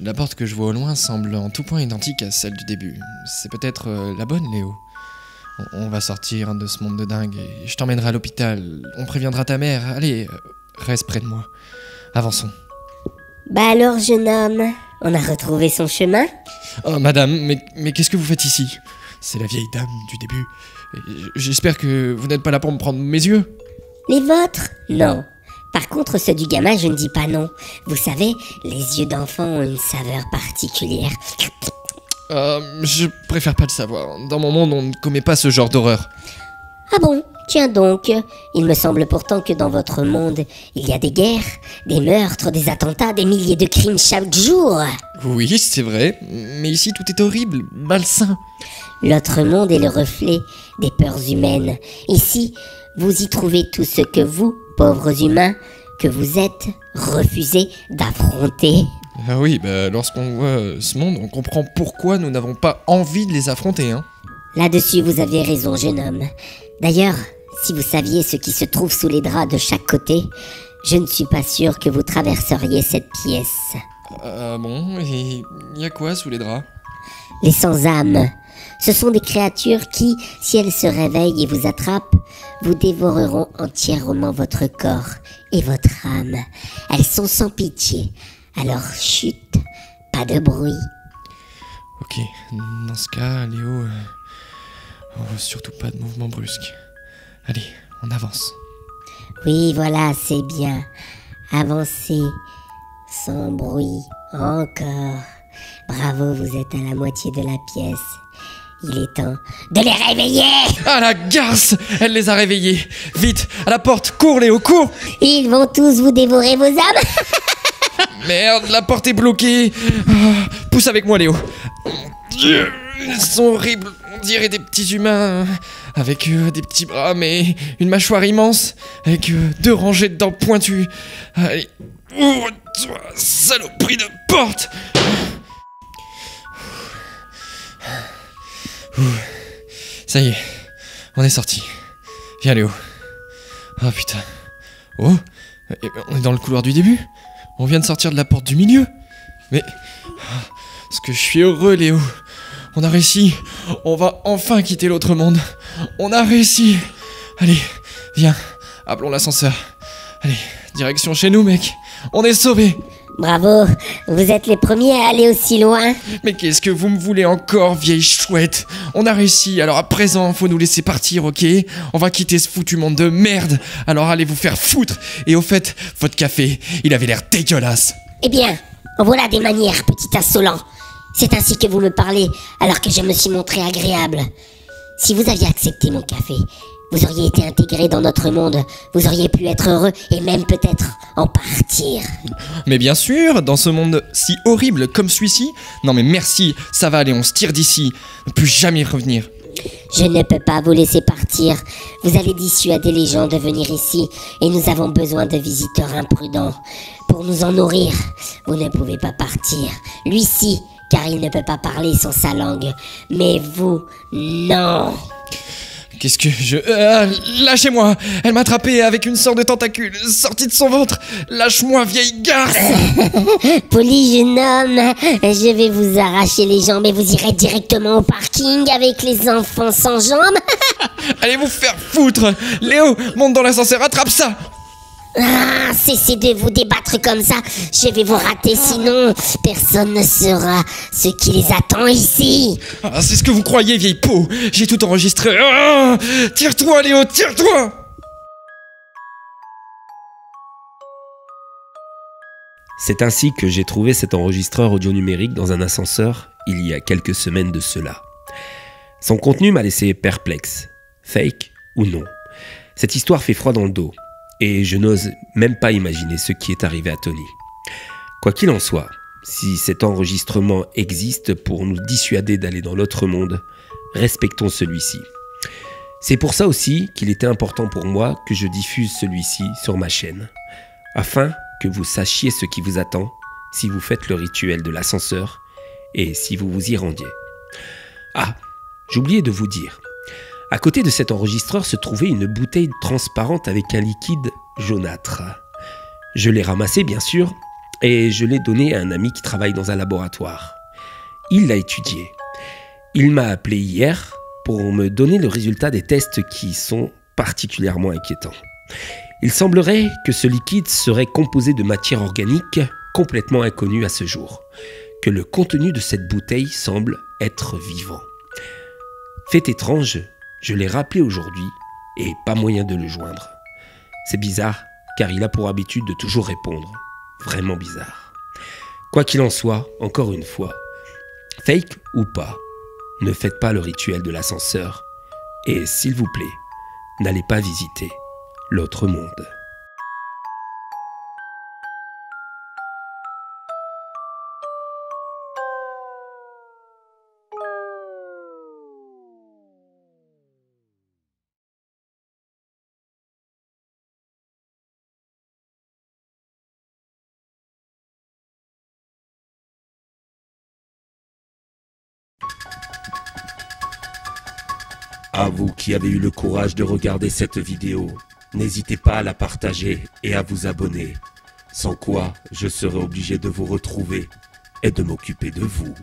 La porte que je vois au loin semble en tout point identique à celle du début. C'est peut-être euh, la bonne, Léo. On, on va sortir de ce monde de dingue et je t'emmènerai à l'hôpital. On préviendra ta mère. Allez, euh, reste près de moi. Avançons. Bah alors, jeune homme, on a retrouvé son chemin? Oh, madame, mais, mais qu'est-ce que vous faites ici? C'est la vieille dame du début. J'espère que vous n'êtes pas là pour me prendre mes yeux. Les vôtres? Non. Par contre, ceux du gamin, je ne dis pas non. Vous savez, les yeux d'enfant ont une saveur particulière. Euh, je préfère pas le savoir. Dans mon monde, on ne commet pas ce genre d'horreur. Ah bon? Tiens donc, il me semble pourtant que dans votre monde, il y a des guerres, des meurtres, des attentats, des milliers de crimes chaque jour. Oui, c'est vrai, mais ici tout est horrible, malsain. L'autre monde est le reflet des peurs humaines. Ici, vous y trouvez tout ce que vous, pauvres humains, que vous êtes refusés d'affronter. Ah oui, bah lorsqu'on voit euh, ce monde, on comprend pourquoi nous n'avons pas envie de les affronter, hein. Là-dessus, vous aviez raison, jeune homme. D'ailleurs, si vous saviez ce qui se trouve sous les draps de chaque côté, je ne suis pas sûr que vous traverseriez cette pièce. Ah bon, et y a quoi sous les draps? Les sans-âmes. Ce sont des créatures qui, si elles se réveillent et vous attrapent, vous dévoreront entièrement votre corps et votre âme. Elles sont sans pitié. Alors chut, pas de bruit. Ok, dans ce cas, Léo... euh, oh, surtout pas de mouvement brusque. Allez, on avance. Oui, voilà, c'est bien. Avancez, sans bruit, encore. Bravo, vous êtes à la moitié de la pièce. Il est temps de les réveiller. Ah la garce Elle les a réveillés. Vite À la porte Cours Léo, cours. Ils vont tous vous dévorer vos âmes. Merde, la porte est bloquée. Ah, Pousse avec moi Léo. Mon Dieu Ils sont horribles On dirait des petits humains Avec euh, des petits bras mais une mâchoire immense Avec euh, deux rangées de dents pointues. Allez Ouvre-toi Saloperie de porte Ouh. Ça y est, on est sorti. Viens Léo. Oh putain. Oh eh On est dans le couloir du début On vient de sortir de la porte du milieu Mais... ah, Ce que je suis heureux Léo On a réussi On va enfin quitter l'autre monde On a réussi Allez, viens, appelons l'ascenseur. Allez, direction chez nous mec On est sauvés Bravo, vous êtes les premiers à aller aussi loin. Mais qu'est-ce que vous me voulez encore, vieille chouette? On a réussi, alors à présent, faut nous laisser partir, ok? On va quitter ce foutu monde de merde Alors allez vous faire foutre Et au fait, votre café, il avait l'air dégueulasse Eh bien, voilà des manières, petit insolent. C'est ainsi que vous me parlez, alors que je me suis montré agréable. Si vous aviez accepté mon café, vous auriez été intégré dans notre monde, vous auriez pu être heureux et même peut-être en partir. Mais bien sûr, dans ce monde si horrible comme celui-ci Non mais merci, ça va aller, on se tire d'ici Ne plus jamais revenir Je ne peux pas vous laisser partir. Vous allez dissuader les gens de venir ici et nous avons besoin de visiteurs imprudents pour nous en nourrir. Vous ne pouvez pas partir. Lui si, car il ne peut pas parler sans sa langue. Mais vous, non. Qu'est-ce que je... Euh, Lâchez-moi. Elle m'a attrapé avec une sorte de tentacule sortie de son ventre. Lâche-moi, vieille garce. Poli jeune homme, je vais vous arracher les jambes et vous irez directement au parking avec les enfants sans jambes. Allez vous faire foutre. Léo, monte dans l'ascenseur, attrape ça Ah, cessez de vous débattre comme ça. Je vais vous rater sinon personne ne saura ce qui les attend ici. Ah, C'est ce que vous croyez, vieille peau J'ai tout enregistré Ah Tire-toi, Léo, tire-toi C'est ainsi que j'ai trouvé cet enregistreur audio numérique dans un ascenseur il y a quelques semaines de cela. Son contenu m'a laissé perplexe. Fake ou non Cette histoire fait froid dans le dos, et je n'ose même pas imaginer ce qui est arrivé à Tony. Quoi qu'il en soit, si cet enregistrement existe pour nous dissuader d'aller dans l'autre monde, respectons celui-ci. C'est pour ça aussi qu'il était important pour moi que je diffuse celui-ci sur ma chaîne, afin que vous sachiez ce qui vous attend si vous faites le rituel de l'ascenseur et si vous vous y rendiez. Ah, j'oubliais de vous dire. À côté de cet enregistreur se trouvait une bouteille transparente avec un liquide jaunâtre. Je l'ai ramassée bien sûr et je l'ai donné à un ami qui travaille dans un laboratoire. Il l'a étudié. Il m'a appelé hier pour me donner le résultat des tests qui sont particulièrement inquiétants. Il semblerait que ce liquide serait composé de matière organique complètement inconnue à ce jour, que le contenu de cette bouteille semble être vivant. Fait étrange, je l'ai rappelé aujourd'hui et pas moyen de le joindre. C'est bizarre, car il a pour habitude de toujours répondre. Vraiment bizarre. Quoi qu'il en soit, encore une fois, fake ou pas, ne faites pas le rituel de l'ascenseur. Et s'il vous plaît, n'allez pas visiter l'autre monde. À vous qui avez eu le courage de regarder cette vidéo, n'hésitez pas à la partager et à vous abonner, sans quoi je serai obligé de vous retrouver et de m'occuper de vous.